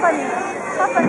Papalinho. Papalinho.